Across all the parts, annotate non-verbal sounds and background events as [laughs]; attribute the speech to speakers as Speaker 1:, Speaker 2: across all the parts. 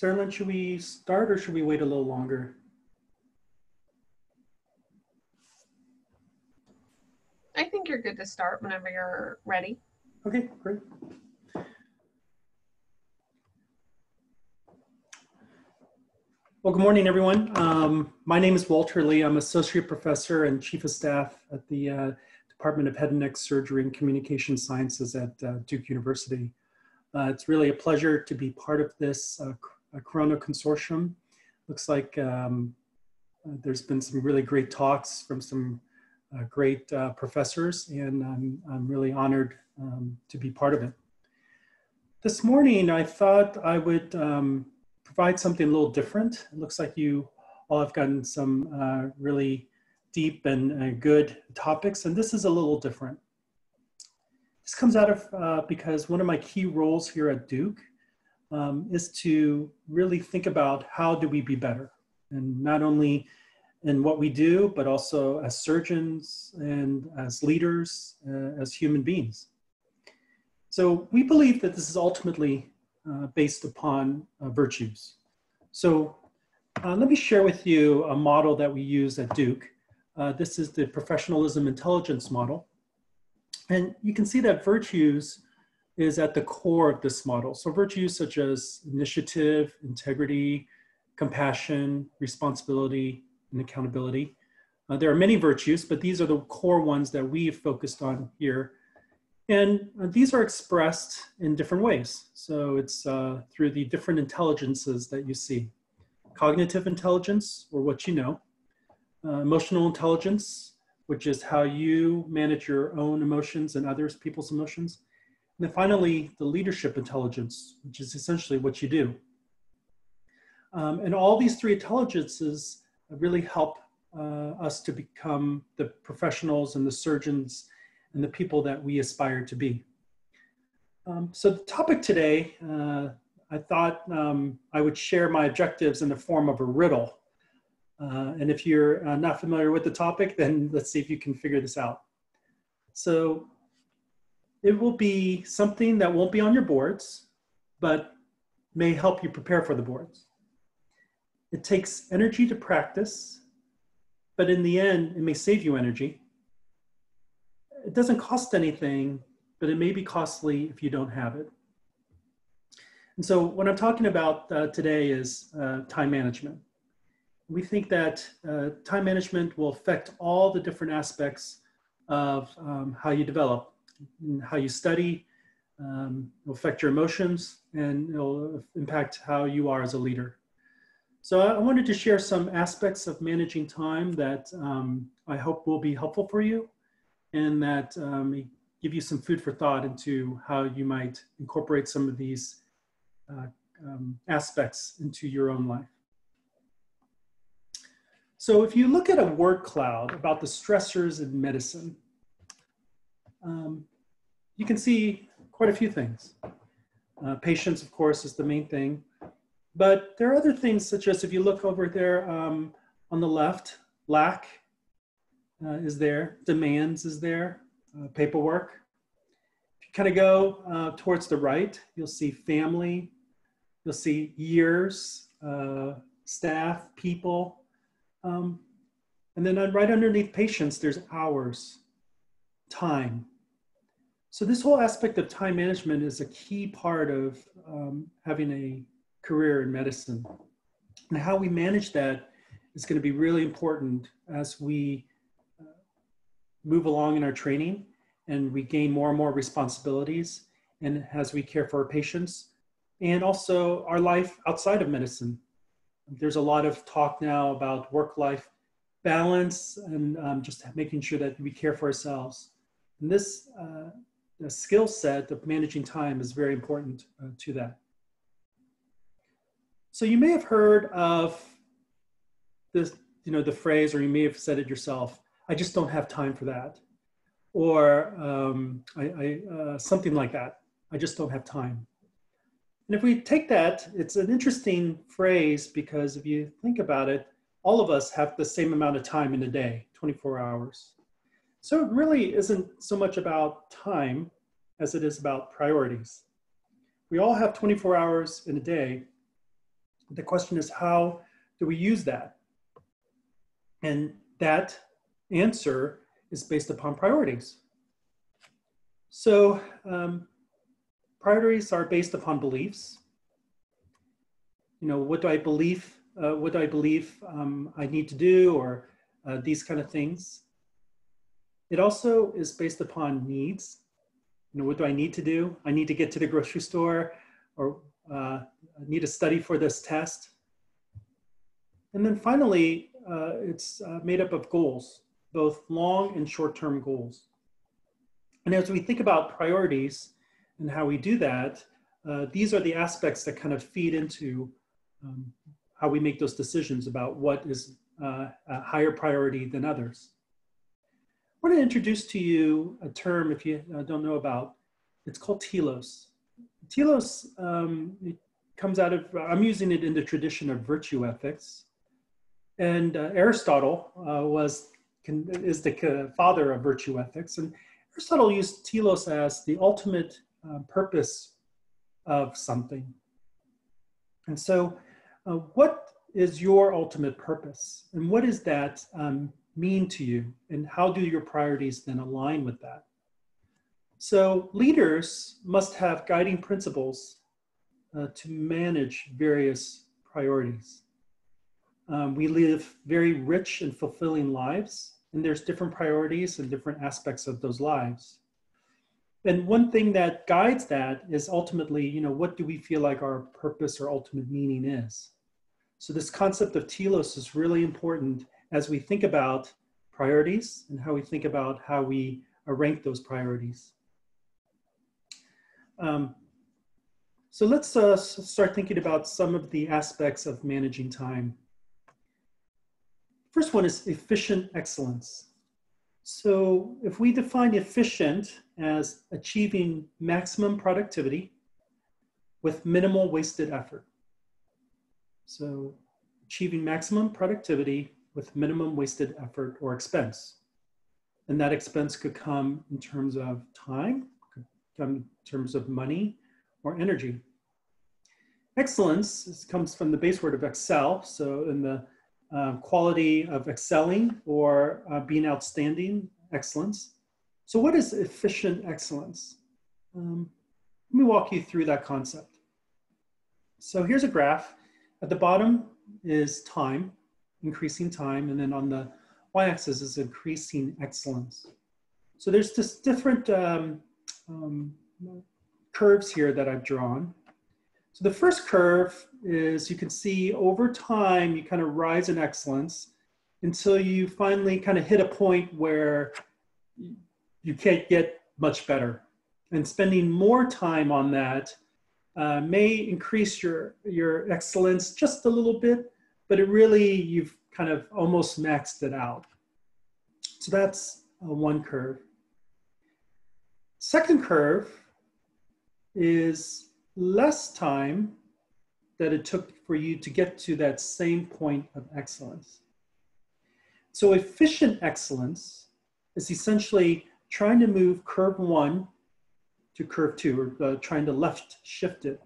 Speaker 1: Sarah should we start or should we wait a little longer?
Speaker 2: I think you're good to start whenever you're ready.
Speaker 1: Okay, great. Well, good morning, everyone. Um, my name is Walter Lee. I'm Associate Professor and Chief of Staff at the uh, Department of Head and Neck Surgery and Communication Sciences at uh, Duke University. Uh, it's really a pleasure to be part of this uh, Corona Consortium. Looks like um, uh, there's been some really great talks from some uh, great uh, professors, and I'm, I'm really honored um, to be part of it. This morning, I thought I would um, provide something a little different. It looks like you all have gotten some uh, really deep and uh, good topics, and this is a little different. This comes out of uh, because one of my key roles here at Duke um, is to really think about how do we be better, and not only in what we do, but also as surgeons and as leaders, uh, as human beings. So we believe that this is ultimately uh, based upon uh, virtues. So uh, let me share with you a model that we use at Duke. Uh, this is the professionalism intelligence model. And you can see that virtues is at the core of this model. So virtues such as initiative, integrity, compassion, responsibility, and accountability. Uh, there are many virtues, but these are the core ones that we've focused on here. And uh, these are expressed in different ways. So it's uh, through the different intelligences that you see. Cognitive intelligence, or what you know. Uh, emotional intelligence, which is how you manage your own emotions and others, people's emotions. And then finally, the leadership intelligence, which is essentially what you do. Um, and all these three intelligences really help uh, us to become the professionals and the surgeons and the people that we aspire to be. Um, so the topic today, uh, I thought um, I would share my objectives in the form of a riddle. Uh, and if you're uh, not familiar with the topic, then let's see if you can figure this out. So it will be something that won't be on your boards, but may help you prepare for the boards. It takes energy to practice, but in the end, it may save you energy. It doesn't cost anything, but it may be costly if you don't have it. And so, what I'm talking about uh, today is uh, time management. We think that uh, time management will affect all the different aspects of um, how you develop, how you study, um, it'll affect your emotions, and it'll impact how you are as a leader. So I wanted to share some aspects of managing time that um, I hope will be helpful for you and that um, give you some food for thought into how you might incorporate some of these uh, um, aspects into your own life. So if you look at a word cloud about the stressors in medicine, um, you can see quite a few things. Uh, patients, of course, is the main thing. But there are other things such as if you look over there um, on the left, lack uh, is there, demands is there, uh, paperwork. If you kind of go uh, towards the right, you'll see family, you'll see years, uh, staff, people. Um, and then right underneath patience, there's hours, time. So this whole aspect of time management is a key part of um, having a career in medicine. And how we manage that is going to be really important as we uh, move along in our training and we gain more and more responsibilities and as we care for our patients and also our life outside of medicine. There's a lot of talk now about work-life balance and um, just making sure that we care for ourselves. And this uh, skill set of managing time is very important uh, to that. So you may have heard of this, you know, the phrase, or you may have said it yourself. I just don't have time for that, or um, I, I uh, something like that. I just don't have time. And if we take that, it's an interesting phrase because if you think about it, all of us have the same amount of time in a day, 24 hours. So it really isn't so much about time as it is about priorities. We all have 24 hours in a day, The question is, how do we use that? And that answer is based upon priorities. So um, priorities are based upon beliefs. You know, what do I believe? Uh, what do I believe um, I need to do, or uh, these kind of things. It also is based upon needs. You know, what do I need to do? I need to get to the grocery store, or uh, need to study for this test. And then finally, uh, it's uh, made up of goals, both long and short-term goals. And as we think about priorities and how we do that, uh, these are the aspects that kind of feed into um, how we make those decisions about what is uh, a higher priority than others. I want to introduce to you a term, if you uh, don't know about, it's called telos. Telos um, comes out of, I'm using it in the tradition of virtue ethics. And uh, Aristotle uh, was, can, is the father of virtue ethics. And Aristotle used telos as the ultimate uh, purpose of something. And so uh, what is your ultimate purpose? And what is that um, mean to you? And how do your priorities then align with that? So leaders must have guiding principles uh, to manage various priorities. Um, we live very rich and fulfilling lives, and there's different priorities and different aspects of those lives. And one thing that guides that is ultimately, you know, what do we feel like our purpose or ultimate meaning is? So this concept of telos is really important as we think about priorities and how we think about how we rank those priorities. Um, so let's uh, start thinking about some of the aspects of managing time. First one is efficient excellence. So if we define efficient as achieving maximum productivity with minimal wasted effort. So achieving maximum productivity with minimum wasted effort or expense. And that expense could come in terms of time, could come in terms of money or energy. Excellence comes from the base word of excel. So in the uh, quality of excelling or uh, being outstanding, excellence. So what is efficient excellence? Um, let me walk you through that concept. So here's a graph. At the bottom is time, increasing time, and then on the y-axis is increasing excellence. So there's just different um, um, curves here that I've drawn. So the first curve is you can see over time, you kind of rise in excellence until you finally kind of hit a point where you can't get much better. And spending more time on that uh, may increase your, your excellence just a little bit, but it really, you've kind of almost maxed it out. So that's uh, one curve. Second curve is less time that it took for you to get to that same point of excellence. So efficient excellence is essentially trying to move curve one to curve two, or uh, trying to left shift it.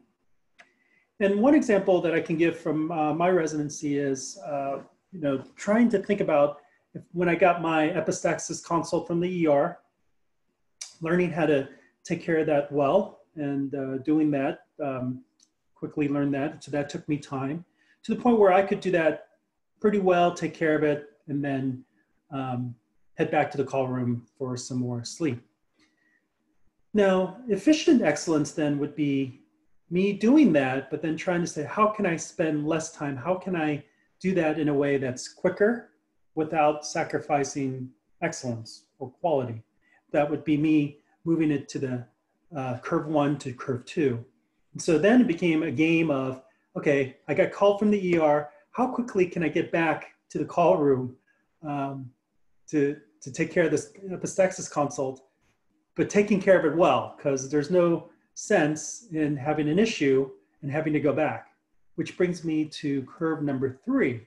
Speaker 1: And one example that I can give from uh, my residency is, uh, you know, trying to think about if, when I got my epistaxis consult from the ER, learning how to take care of that well and uh, doing that, um, quickly learned that. So that took me time to the point where I could do that pretty well, take care of it, and then um, head back to the call room for some more sleep. Now, efficient excellence then would be me doing that, but then trying to say, how can I spend less time? How can I do that in a way that's quicker without sacrificing excellence or quality? That would be me moving it to the uh, curve one to curve two. And so then it became a game of, okay, I got called from the ER. How quickly can I get back to the call room um, to, to take care of this epistaxis consult, but taking care of it well, because there's no sense in having an issue and having to go back, which brings me to curve number three.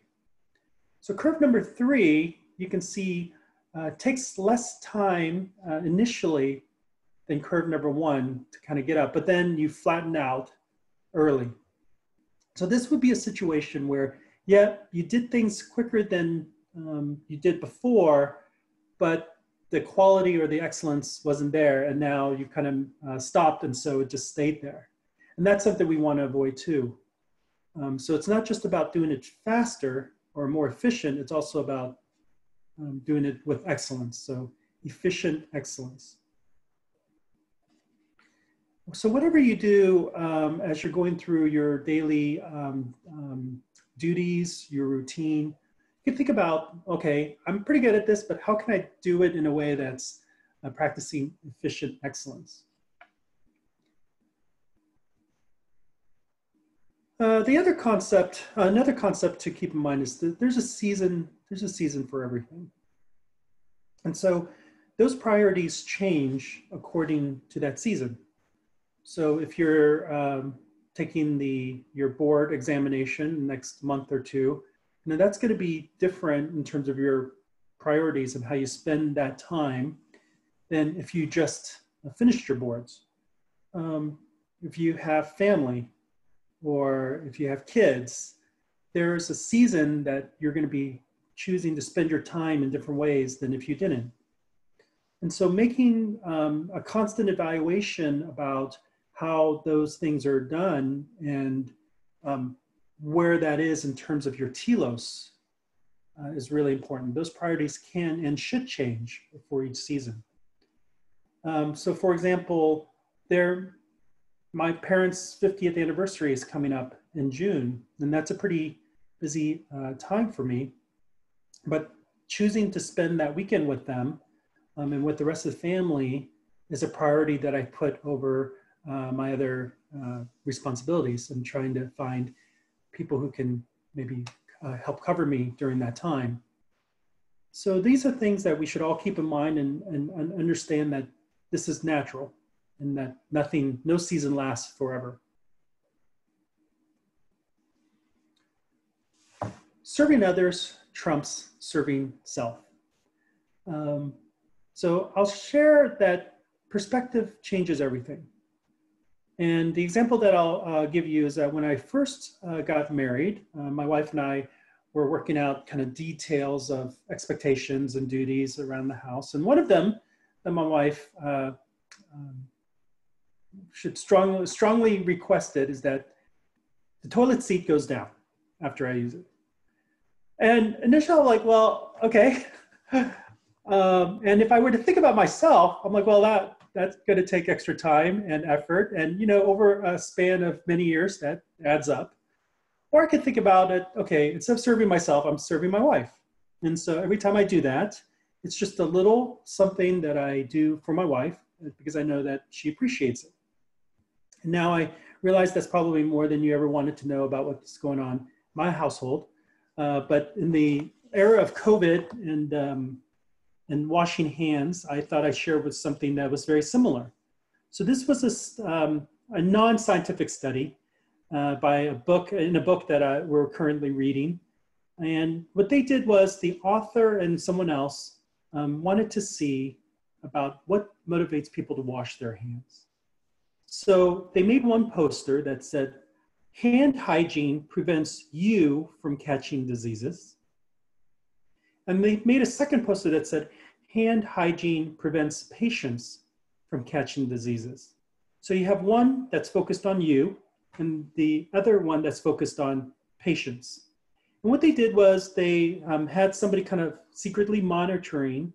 Speaker 1: So curve number three, you can see uh, takes less time uh, initially than curve number one to kind of get up, but then you flatten out early. So this would be a situation where, yeah, you did things quicker than um, you did before, but the quality or the excellence wasn't there, and now you've kind of uh, stopped, and so it just stayed there. And that's something we want to avoid too. Um, so it's not just about doing it faster or more efficient, it's also about um, doing it with excellence. So efficient excellence. So whatever you do um, as you're going through your daily um, um, duties, your routine, you think about, okay, I'm pretty good at this, but how can I do it in a way that's uh, practicing efficient excellence? Uh, the other concept, uh, another concept to keep in mind is that there's a season, there's a season for everything. And so those priorities change according to that season. So if you're um, taking the your board examination next month or two, now that's going to be different in terms of your priorities and how you spend that time than if you just finished your boards. Um, if you have family, or if you have kids, there's a season that you're going to be choosing to spend your time in different ways than if you didn't. And so making um, a constant evaluation about how those things are done and um, where that is in terms of your telos uh, is really important. Those priorities can and should change for each season. Um, so for example, there my parents' 50th anniversary is coming up in June, and that's a pretty busy uh, time for me. But choosing to spend that weekend with them um, and with the rest of the family is a priority that I put over uh, my other uh, responsibilities and trying to find people who can maybe uh, help cover me during that time. So these are things that we should all keep in mind and, and, and understand that this is natural and that nothing, no season lasts forever. Serving others trumps serving self. Um, so I'll share that perspective changes everything. And the example that I'll uh, give you is that when I first uh, got married, uh, my wife and I were working out kind of details of expectations and duties around the house. And one of them that my wife uh, um, should strongly strongly requested is that the toilet seat goes down after I use it. And initially, I'm like, well, okay. [laughs] um, and if I were to think about myself, I'm like, well, that that's going to take extra time and effort, and you know, over a span of many years, that adds up. Or I could think about it, okay, instead of serving myself, I'm serving my wife. And so every time I do that, it's just a little something that I do for my wife because I know that she appreciates it. And now I realize that's probably more than you ever wanted to know about what's going on in my household. Uh, but in the era of COVID and, um, and washing hands, I thought I'd share with something that was very similar. So this was a, um, a non-scientific study uh, by a book, in a book that I, we're currently reading. And what they did was the author and someone else um, wanted to see about what motivates people to wash their hands. So they made one poster that said, hand hygiene prevents you from catching diseases. And they made a second poster that said, hand hygiene prevents patients from catching diseases. So you have one that's focused on you and the other one that's focused on patients. And what they did was they um, had somebody kind of secretly monitoring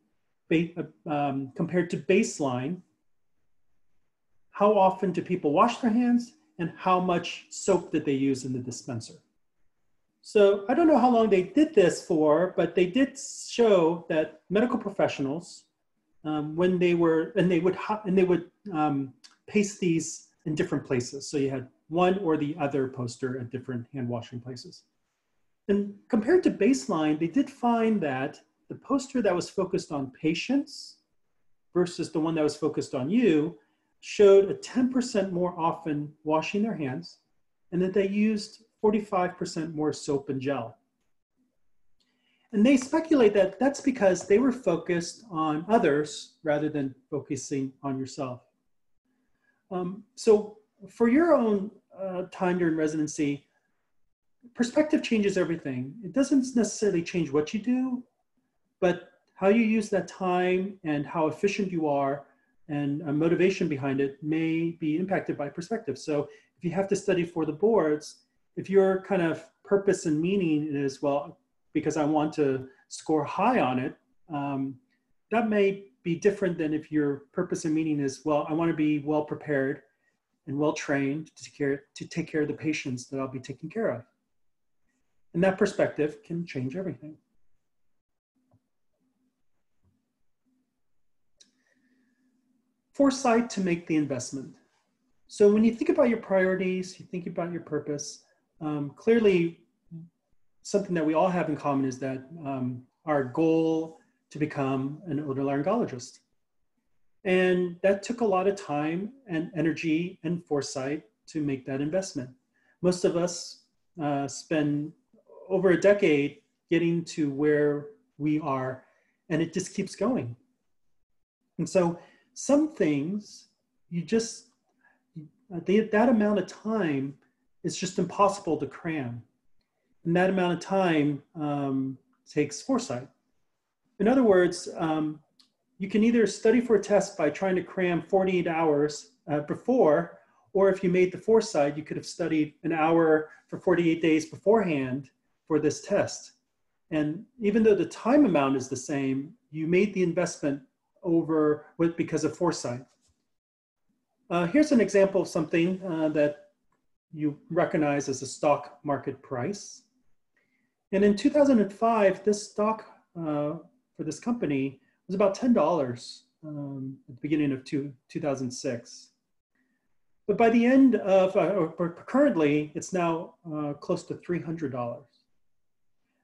Speaker 1: um, compared to baseline how often do people wash their hands and how much soap did they use in the dispenser. So I don't know how long they did this for, but they did show that medical professionals, um, when they were, and they would, and they would um, paste these in different places. So you had one or the other poster at different hand washing places. And compared to baseline, they did find that the poster that was focused on patients versus the one that was focused on you showed a 10% more often washing their hands and that they used 45% more soap and gel. And they speculate that that's because they were focused on others rather than focusing on yourself. Um, so for your own uh, time during residency, perspective changes everything. It doesn't necessarily change what you do, but how you use that time and how efficient you are and a motivation behind it may be impacted by perspective. So if you have to study for the boards, if your kind of purpose and meaning is, well, because I want to score high on it, um, that may be different than if your purpose and meaning is, well, I want to be well prepared and well trained to take care, to take care of the patients that I'll be taking care of. And that perspective can change everything. Foresight to make the investment. So when you think about your priorities, you think about your purpose, um, clearly something that we all have in common is that um, our goal to become an otolaryngologist. And that took a lot of time and energy and foresight to make that investment. Most of us uh, spend over a decade getting to where we are, and it just keeps going. And so, some things you just, that amount of time is just impossible to cram. And that amount of time um, takes foresight. In other words, um, you can either study for a test by trying to cram 48 hours uh, before, or if you made the foresight, you could have studied an hour for 48 days beforehand for this test. And even though the time amount is the same, you made the investment over with because of foresight. Uh, here's an example of something uh, that you recognize as a stock market price. And in 2005, this stock uh, for this company was about $10 um, at the beginning of two, 2006. But by the end of, uh, or currently, it's now uh, close to $300.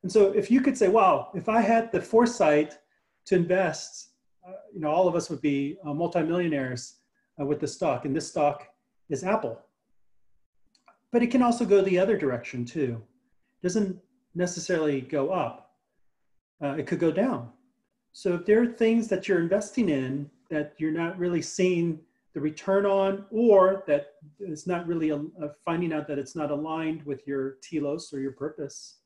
Speaker 1: And so if you could say, wow, if I had the foresight to invest, uh, you know, all of us would be uh, multimillionaires uh, with the stock. And this stock is Apple. But it can also go the other direction too. It doesn't necessarily go up. Uh, it could go down. So if there are things that you're investing in that you're not really seeing the return on, or that it's not really a, a finding out that it's not aligned with your telos or your purpose,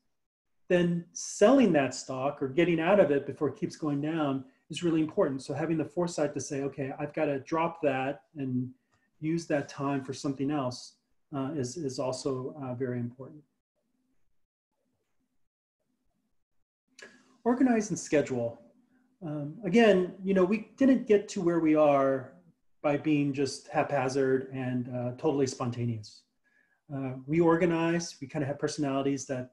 Speaker 1: then selling that stock or getting out of it before it keeps going down is really important. So having the foresight to say, okay, I've got to drop that and use that time for something else uh, is, is also uh, very important. Organize and schedule. Um, again, you know, we didn't get to where we are by being just haphazard and uh, totally spontaneous. Uh, we organize, we kind of have personalities that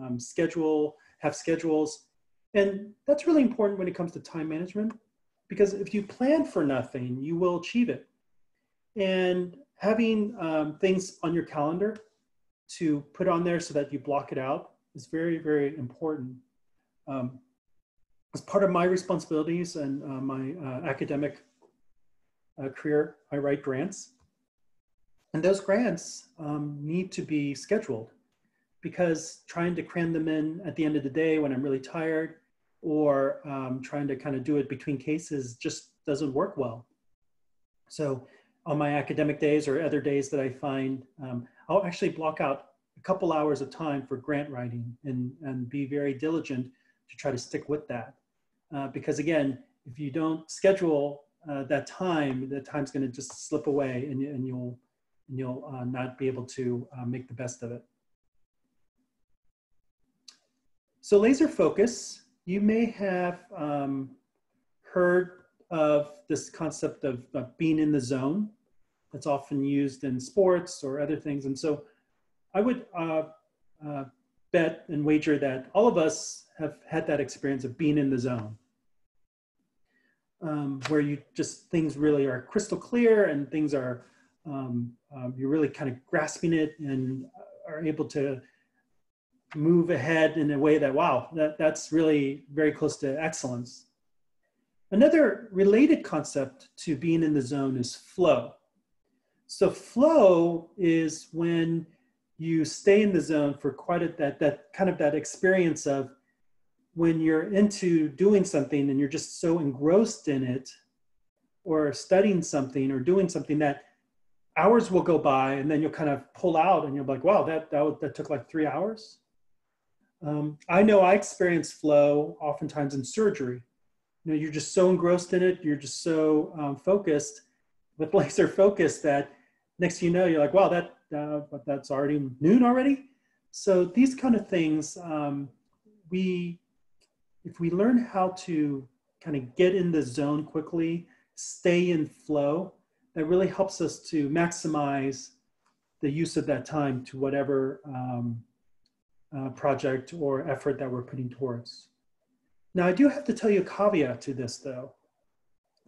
Speaker 1: um, schedule, have schedules. And that's really important when it comes to time management because if you plan for nothing, you will achieve it. And having um, things on your calendar to put on there so that you block it out is very, very important. Um, as part of my responsibilities and uh, my uh, academic uh, career, I write grants. And those grants um, need to be scheduled because trying to cram them in at the end of the day when I'm really tired or um, trying to kind of do it between cases just doesn't work well. So on my academic days or other days that I find, um, I'll actually block out a couple hours of time for grant writing and, and be very diligent to try to stick with that. Uh, because again, if you don't schedule uh, that time, the time's going to just slip away and, and you'll, and you'll uh, not be able to uh, make the best of it. So laser focus, you may have um, heard of this concept of, of being in the zone that's often used in sports or other things. And so I would uh, uh, bet and wager that all of us have had that experience of being in the zone. Um, where you just things really are crystal clear and things are um, um, you're really kind of grasping it and are able to move ahead in a way that, wow, that, that's really very close to excellence. Another related concept to being in the zone is flow. So flow is when you stay in the zone for quite a, that, that kind of that experience of when you're into doing something and you're just so engrossed in it or studying something or doing something that hours will go by and then you'll kind of pull out and you're like, wow, that, that, that took like three hours. Um, I know I experience flow oftentimes in surgery. You know, you're just so engrossed in it, you're just so um, focused with [laughs] laser focus that next you know, you're like, wow, that, uh, that's already noon already. So these kind of things, um, we, if we learn how to kind of get in the zone quickly, stay in flow, that really helps us to maximize the use of that time to whatever um, uh, project or effort that we're putting towards. Now, I do have to tell you a caveat to this, though,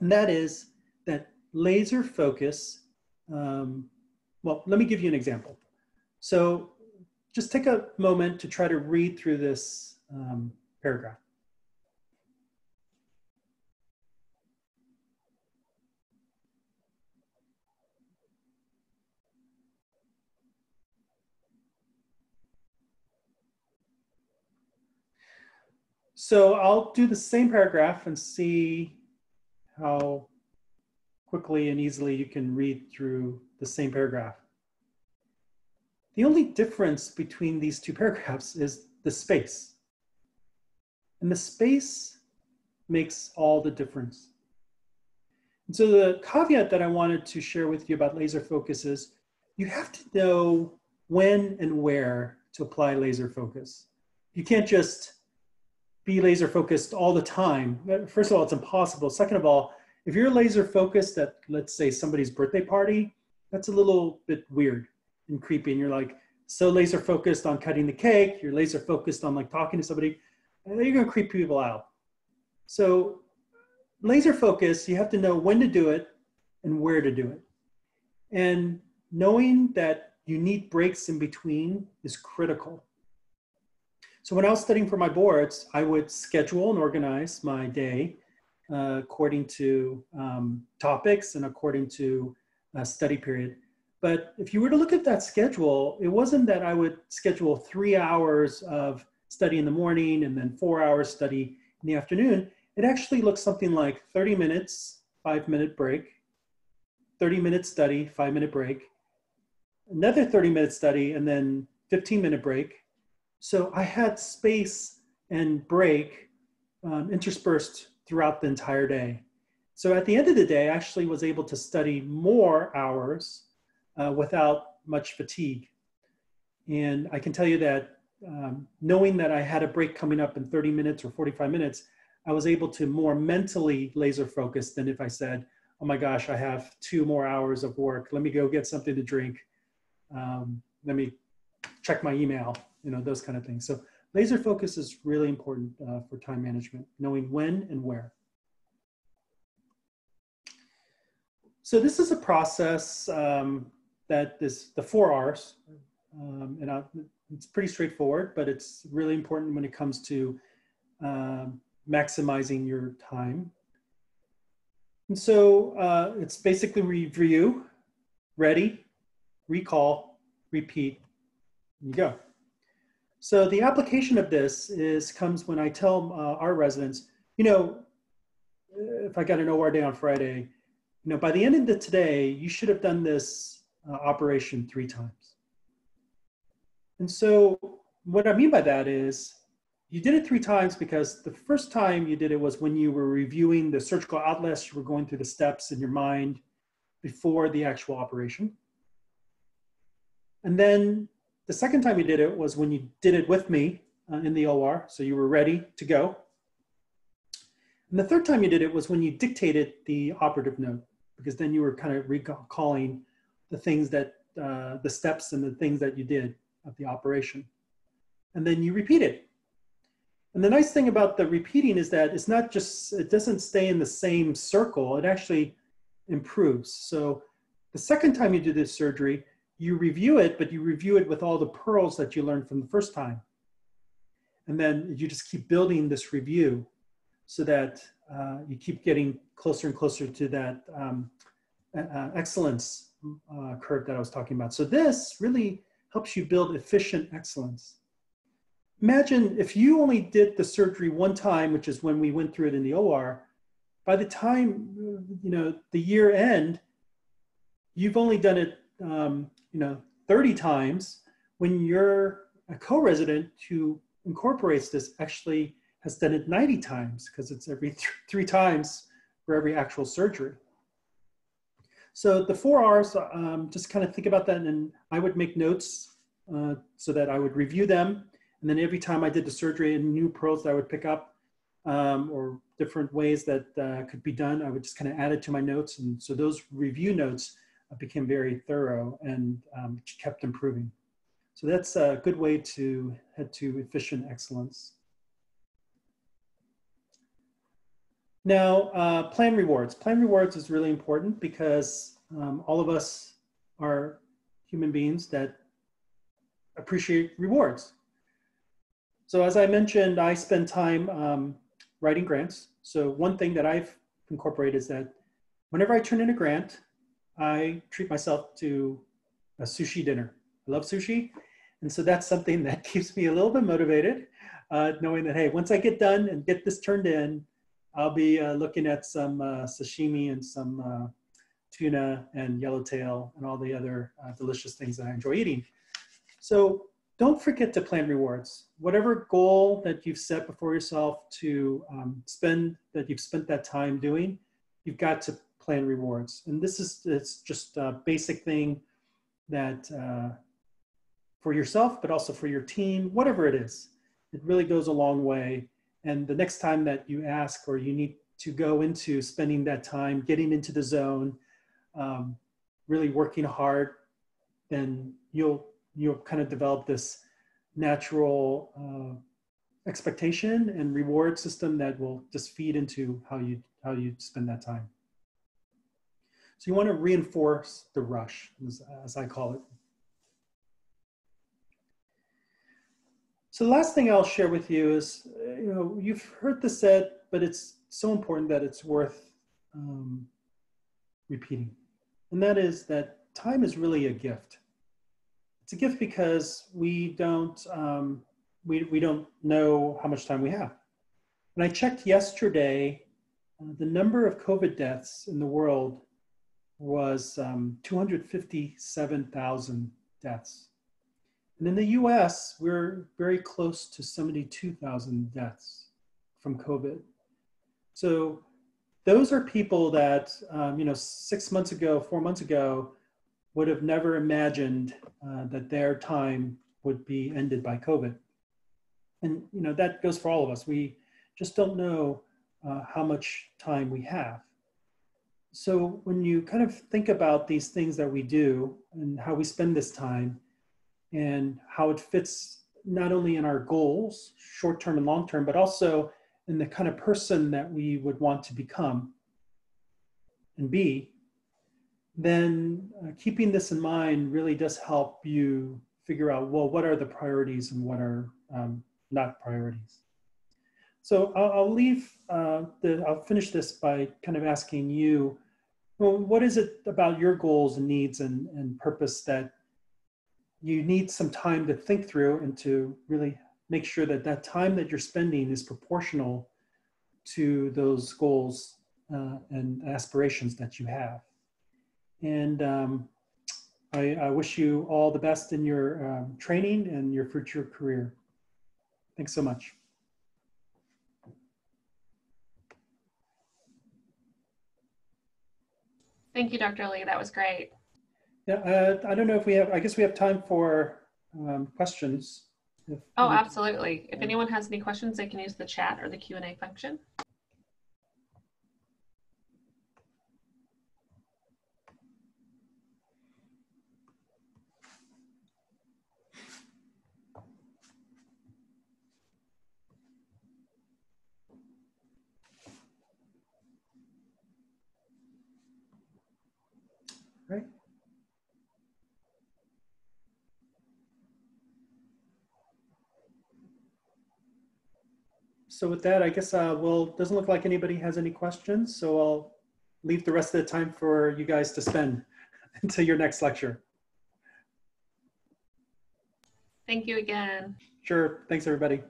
Speaker 1: and that is that laser focus. Um, well, let me give you an example. So, just take a moment to try to read through this um, paragraph. So I'll do the same paragraph and see how quickly and easily you can read through the same paragraph. The only difference between these two [laughs] paragraphs is the space. And the space makes all the difference. And so the caveat that I wanted to share with you about laser focus is you have to know when and where to apply laser focus. You can't just be laser focused all the time. First of all, it's impossible. Second of all, if you're laser focused at, let's say, somebody's birthday party, that's a little bit weird and creepy. And you're like so laser focused on cutting the cake, you're laser focused on like talking to somebody, and you're gonna creep people out. So, laser focus, you have to know when to do it and where to do it. And knowing that you need breaks in between is critical. So when I was studying for my boards, I would schedule and organize my day uh, according to um, topics and according to a study period. But if you were to look at that schedule, it wasn't that I would schedule three hours of study in the morning and then four hours study in the afternoon. It actually looks something like 30 minutes, five minute break, 30 minute study, five minute break, another 30 minute study, and then 15 minute break, so I had space and break um, interspersed throughout the entire day. So at the end of the day, I actually was able to study more hours uh, without much fatigue. And I can tell you that um, knowing that I had a break coming up in 30 minutes or 45 minutes, I was able to more mentally laser focus than if I said, oh my gosh, I have two more hours of work. Let me go get something to drink. Um, let me check my email you know, those kind of things. So laser focus is really important uh, for time management, knowing when and where. So this is a process um, that is the four R's, um, and I, it's pretty straightforward, but it's really important when it comes to um, maximizing your time. And so uh, it's basically review, ready, recall, repeat, you go. So the application of this is comes when I tell uh, our residents, you know, if I got an OR day on Friday, you know, by the end of the today, you should have done this uh, operation three times. And so what I mean by that is you did it three times because the first time you did it was when you were reviewing the surgical outlets, you were going through the steps in your mind before the actual operation. And then the second time you did it was when you did it with me uh, in the OR, so you were ready to go. And the third time you did it was when you dictated the operative note, because then you were kind of recalling the things that, uh, the steps and the things that you did of the operation. And then you repeat it. And the nice thing about the repeating is that it's not just, it doesn't stay in the same circle, it actually improves. So the second time you do this surgery, you review it, but you review it with all the pearls that you learned from the first time. And then you just keep building this review so that uh, you keep getting closer and closer to that um, uh, excellence uh, curve that I was talking about. So this really helps you build efficient excellence. Imagine if you only did the surgery one time, which is when we went through it in the OR, by the time, you know, the year end, you've only done it, um, you know, 30 times when you're a co-resident who incorporates this actually has done it 90 times because it's every th three times for every actual surgery. So the four R's, um, just kind of think about that and I would make notes uh, so that I would review them. And then every time I did the surgery and new pearls that I would pick up um, or different ways that uh, could be done, I would just kind of add it to my notes. And so those review notes became very thorough and um, kept improving. So that's a good way to head to efficient excellence. Now, uh, plan rewards. Plan rewards is really important because um, all of us are human beings that appreciate rewards. So as I mentioned, I spend time um, writing grants. So one thing that I've incorporated is that whenever I turn in a grant, I treat myself to a sushi dinner. I love sushi. And so that's something that [laughs] keeps me a little bit motivated, uh, knowing that, hey, once I get done and get this turned in, I'll be uh, looking at some uh, sashimi and some uh, tuna and yellowtail and all the other uh, delicious things that I enjoy eating. So don't forget to plan rewards. Whatever goal that you've set before yourself to um, spend, that you've spent that time doing, you've got to plan rewards. And this is it's just a basic thing that uh, for yourself, but also for your team, whatever it is, it really goes a long way. And the next time that you ask or you need to go into spending that time, getting into the zone, um, really working hard, then you'll you'll kind of develop this natural uh, expectation and reward system that will just feed into how you how you spend that time. So you want to reinforce the rush, as, as I call it. So the last thing I'll share with you is, you know, you've heard this said, but it's so important that it's worth um, repeating. And that is that time is really a gift. It's a gift because we don't, um, we, we don't know how much time we have. And I checked yesterday, uh, the number of COVID deaths in the world was um, 257,000 deaths. And in the US, we're very close to 72,000 deaths from COVID. So those are people that, um, you know, six months ago, four months ago, would have never imagined uh, that their time would be ended by COVID. And, you know, that goes for all of us. We just don't know uh, how much time we have so when you kind of think about these things that we do and how we spend this time and how it fits not only in our goals short term and long term but also in the kind of person that we would want to become and be then uh, keeping this in mind really does help you figure out well what are the priorities and what are um, not priorities. So I'll, I'll leave uh, the, I'll finish this by kind of asking you, well, what is it about your goals and needs and, and purpose that you need some time to think through and to really make sure that that time that you're spending is proportional to those goals uh, and aspirations that you have. And um, I, I, wish you all the best in your um, training and your future career. Thanks so much.
Speaker 2: Thank you, Dr. Lee. That was great.
Speaker 1: Yeah, uh, I don't know if we have, I guess we have time for um, questions.
Speaker 2: oh, absolutely. If anyone has any questions, they can use the chat or the Q&A function.
Speaker 1: So with that, I guess, uh, well, doesn't look like anybody has any questions, so I'll leave the rest of the time for you guys to spend [laughs] until your next lecture.
Speaker 2: Thank you again.
Speaker 1: Sure. Thanks, everybody.